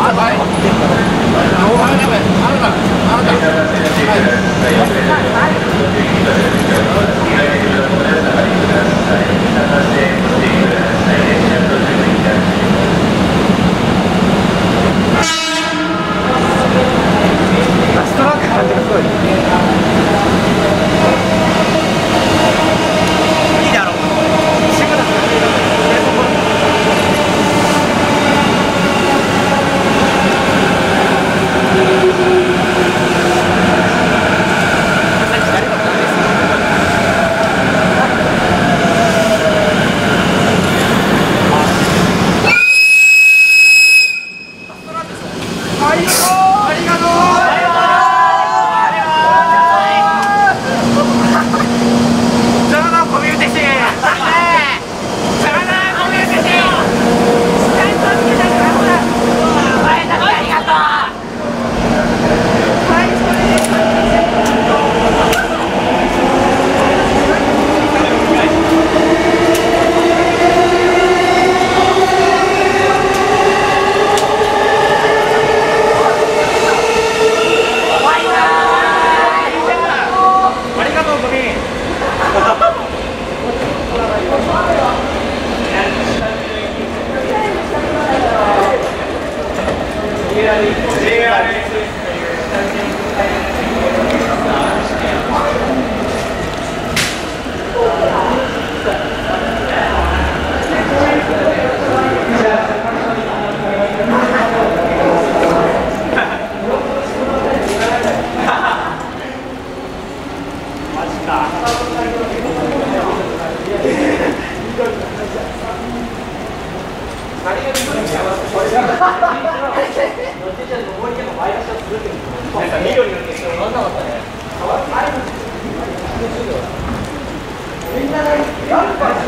はい。Daddy. ちん上りでも前をするっていうのなんか緑の決勝乗らなかったね。ん